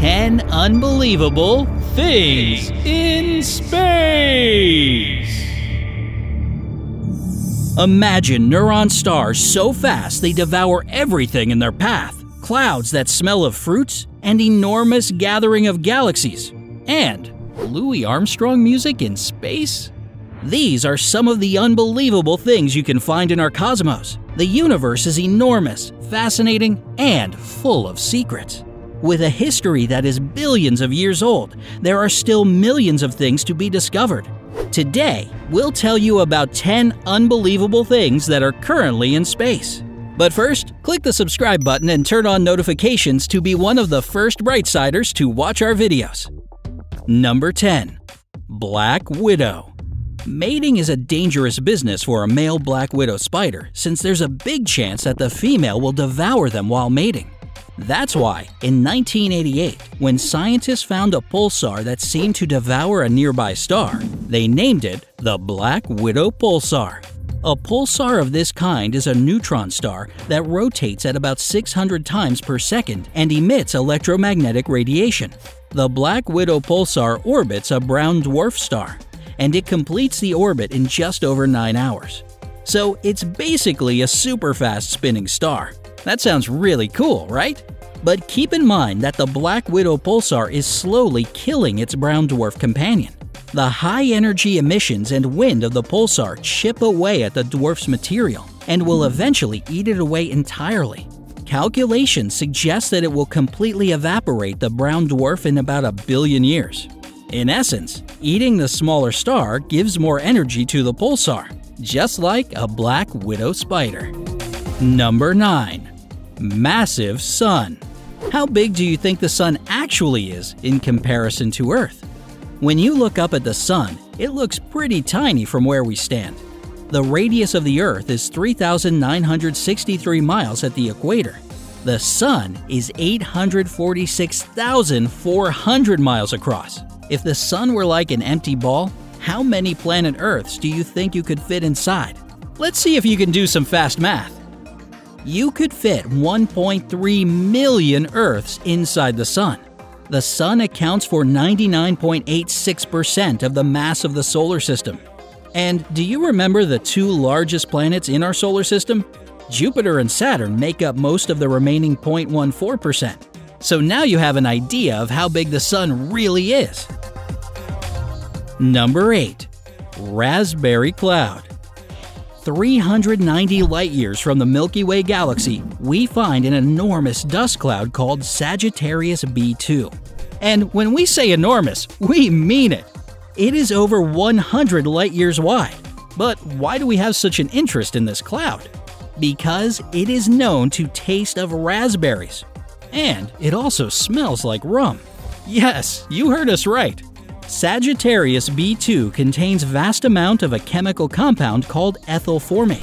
10 unbelievable things in space. Imagine neutron stars so fast they devour everything in their path, clouds that smell of fruits, and enormous gathering of galaxies. And Louis Armstrong music in space? These are some of the unbelievable things you can find in our cosmos. The universe is enormous, fascinating, and full of secrets. With a history that is billions of years old, there are still millions of things to be discovered. Today, we'll tell you about 10 unbelievable things that are currently in space. But first, click the subscribe button and turn on notifications to be one of the first Brightsiders to watch our videos. Number 10. Black Widow Mating is a dangerous business for a male black widow spider since there's a big chance that the female will devour them while mating. That's why, in 1988, when scientists found a pulsar that seemed to devour a nearby star, they named it the Black Widow Pulsar. A pulsar of this kind is a neutron star that rotates at about 600 times per second and emits electromagnetic radiation. The Black Widow pulsar orbits a brown dwarf star, and it completes the orbit in just over 9 hours. So it's basically a super fast spinning star. That sounds really cool, right? But keep in mind that the Black Widow pulsar is slowly killing its brown dwarf companion. The high energy emissions and wind of the pulsar chip away at the dwarf's material and will eventually eat it away entirely. Calculations suggest that it will completely evaporate the brown dwarf in about a billion years. In essence, eating the smaller star gives more energy to the pulsar, just like a black widow spider. Number 9. Massive Sun How big do you think the Sun actually is in comparison to Earth? When you look up at the Sun, it looks pretty tiny from where we stand. The radius of the Earth is 3,963 miles at the equator. The Sun is 846,400 miles across. If the Sun were like an empty ball, how many planet Earths do you think you could fit inside? Let's see if you can do some fast math you could fit 1.3 million Earths inside the Sun. The Sun accounts for 99.86% of the mass of the solar system. And do you remember the two largest planets in our solar system? Jupiter and Saturn make up most of the remaining 0.14%. So now you have an idea of how big the Sun really is. Number 8. Raspberry Cloud 390 light years from the Milky Way galaxy, we find an enormous dust cloud called Sagittarius B2. And when we say enormous, we mean it. It is over 100 light years wide. But why do we have such an interest in this cloud? Because it is known to taste of raspberries. And it also smells like rum. Yes, you heard us right. Sagittarius B2 contains vast amount of a chemical compound called ethyl formate.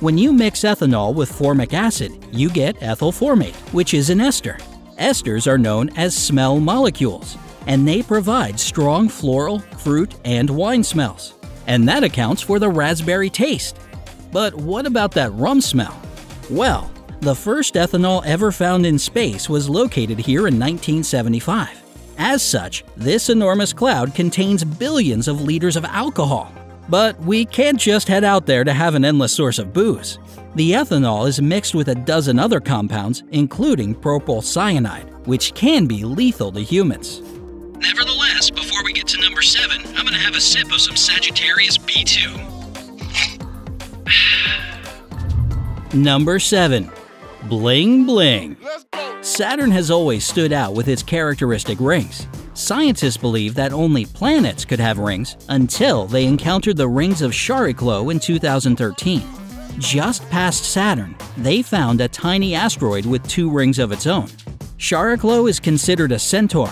When you mix ethanol with formic acid, you get ethyl formate, which is an ester. Esters are known as smell molecules, and they provide strong floral, fruit, and wine smells. And that accounts for the raspberry taste. But what about that rum smell? Well, the first ethanol ever found in space was located here in 1975. As such, this enormous cloud contains billions of liters of alcohol. But we can't just head out there to have an endless source of booze. The ethanol is mixed with a dozen other compounds, including propyl cyanide, which can be lethal to humans. Nevertheless, before we get to number 7, I'm gonna have a sip of some Sagittarius B2. number 7. Bling Bling. Saturn has always stood out with its characteristic rings. Scientists believe that only planets could have rings until they encountered the rings of Chariklo in 2013. Just past Saturn, they found a tiny asteroid with two rings of its own. Chariklo is considered a centaur.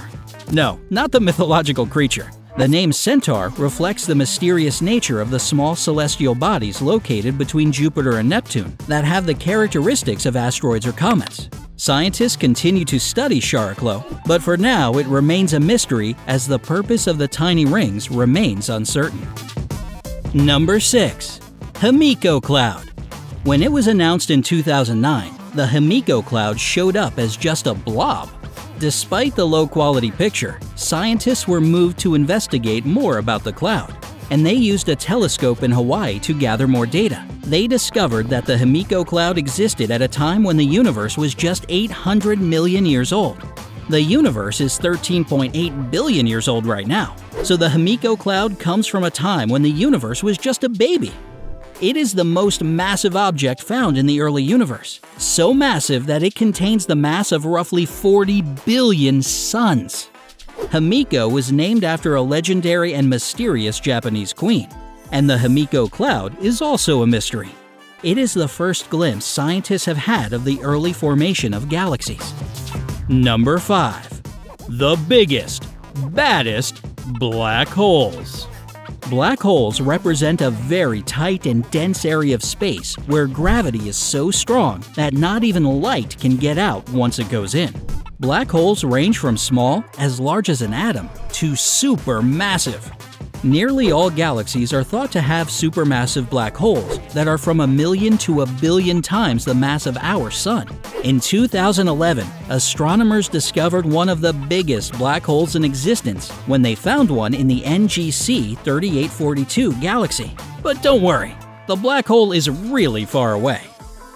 No, not the mythological creature. The name Centaur reflects the mysterious nature of the small celestial bodies located between Jupiter and Neptune that have the characteristics of asteroids or comets. Scientists continue to study Chariklo, but for now it remains a mystery as the purpose of the tiny rings remains uncertain. Number 6. Himiko Cloud When it was announced in 2009, the Himiko Cloud showed up as just a blob. Despite the low quality picture, scientists were moved to investigate more about the cloud, and they used a telescope in Hawaii to gather more data. They discovered that the Himiko cloud existed at a time when the universe was just 800 million years old. The universe is 13.8 billion years old right now, so the Himiko cloud comes from a time when the universe was just a baby. It is the most massive object found in the early universe, so massive that it contains the mass of roughly 40 billion suns. Himiko was named after a legendary and mysterious Japanese queen, and the Himiko cloud is also a mystery. It is the first glimpse scientists have had of the early formation of galaxies. Number 5. The biggest, baddest black holes. Black holes represent a very tight and dense area of space where gravity is so strong that not even light can get out once it goes in. Black holes range from small, as large as an atom, to supermassive, Nearly all galaxies are thought to have supermassive black holes that are from a million to a billion times the mass of our Sun. In 2011, astronomers discovered one of the biggest black holes in existence when they found one in the NGC 3842 galaxy. But don't worry, the black hole is really far away.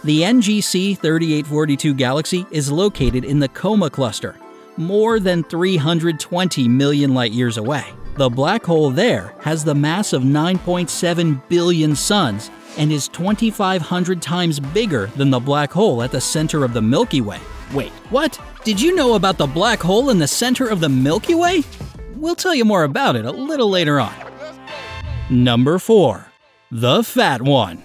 The NGC 3842 galaxy is located in the Coma cluster, more than 320 million light years away. The black hole there has the mass of 9.7 billion suns and is 2,500 times bigger than the black hole at the center of the Milky Way. Wait, what? Did you know about the black hole in the center of the Milky Way? We'll tell you more about it a little later on. Number 4. The Fat One.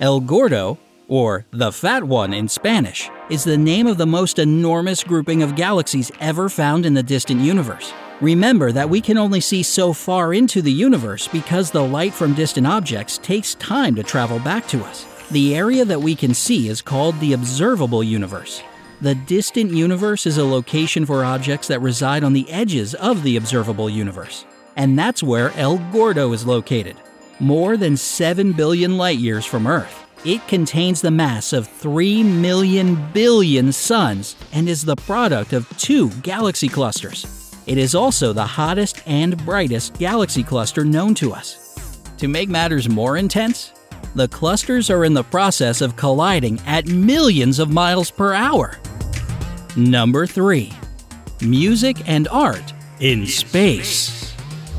El Gordo, or the Fat One in Spanish, is the name of the most enormous grouping of galaxies ever found in the distant universe. Remember that we can only see so far into the universe because the light from distant objects takes time to travel back to us. The area that we can see is called the observable universe. The distant universe is a location for objects that reside on the edges of the observable universe. And that's where El Gordo is located, more than 7 billion light years from Earth. It contains the mass of 3 million billion suns and is the product of two galaxy clusters. It is also the hottest and brightest galaxy cluster known to us. To make matters more intense, the clusters are in the process of colliding at millions of miles per hour. Number 3. Music and Art in Space.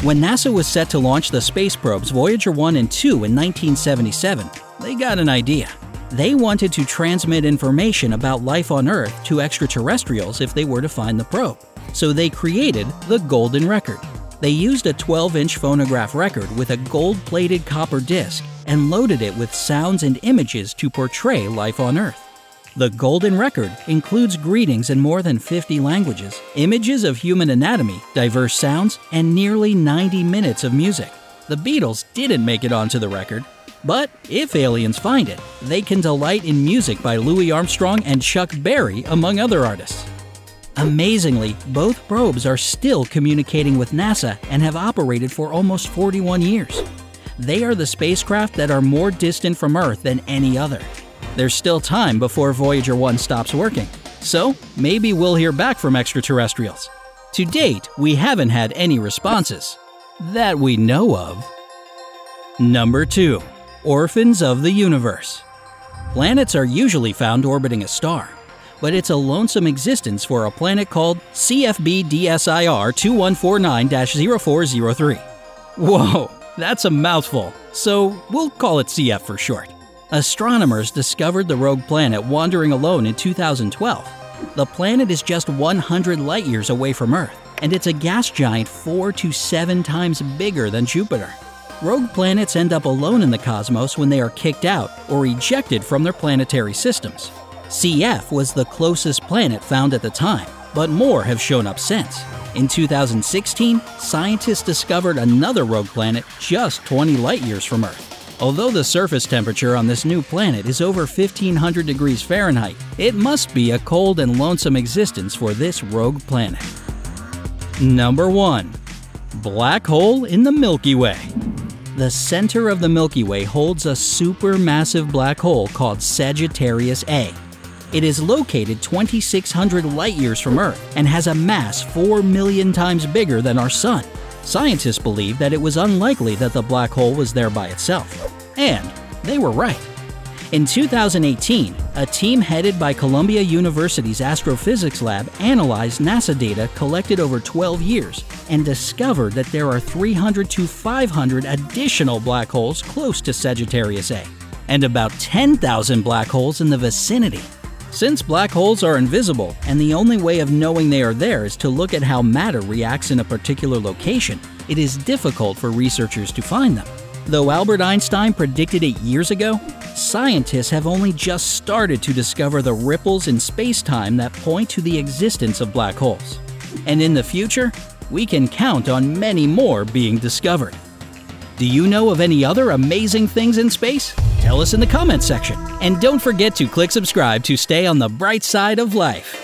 When NASA was set to launch the space probes Voyager 1 and 2 in 1977, they got an idea. They wanted to transmit information about life on Earth to extraterrestrials if they were to find the probe so they created the Golden Record. They used a 12 inch phonograph record with a gold plated copper disc and loaded it with sounds and images to portray life on Earth. The Golden Record includes greetings in more than 50 languages, images of human anatomy, diverse sounds, and nearly 90 minutes of music. The Beatles didn't make it onto the record, but if aliens find it, they can delight in music by Louis Armstrong and Chuck Berry, among other artists. Amazingly, both probes are still communicating with NASA and have operated for almost 41 years. They are the spacecraft that are more distant from Earth than any other. There's still time before Voyager 1 stops working, so maybe we'll hear back from extraterrestrials. To date, we haven't had any responses. That we know of. Number 2. Orphans of the Universe. Planets are usually found orbiting a star but it's a lonesome existence for a planet called CFB DSIR 2149 0403. Whoa, that's a mouthful, so we'll call it CF for short. Astronomers discovered the rogue planet wandering alone in 2012. The planet is just 100 light years away from Earth, and it's a gas giant 4 to 7 times bigger than Jupiter. Rogue planets end up alone in the cosmos when they are kicked out or ejected from their planetary systems. CF was the closest planet found at the time, but more have shown up since. In 2016, scientists discovered another rogue planet just 20 light years from Earth. Although the surface temperature on this new planet is over 1500 degrees Fahrenheit, it must be a cold and lonesome existence for this rogue planet. Number 1. Black Hole in the Milky Way. The center of the Milky Way holds a supermassive black hole called Sagittarius A. It is located 2,600 light years from Earth and has a mass 4 million times bigger than our Sun. Scientists believe that it was unlikely that the black hole was there by itself. And they were right. In 2018, a team headed by Columbia University's Astrophysics Lab analyzed NASA data collected over 12 years and discovered that there are 300 to 500 additional black holes close to Sagittarius A, and about 10,000 black holes in the vicinity. Since black holes are invisible, and the only way of knowing they are there is to look at how matter reacts in a particular location, it is difficult for researchers to find them. Though Albert Einstein predicted it years ago, scientists have only just started to discover the ripples in space-time that point to the existence of black holes. And in the future, we can count on many more being discovered. Do you know of any other amazing things in space? Tell us in the comments section. And don't forget to click subscribe to stay on the bright side of life.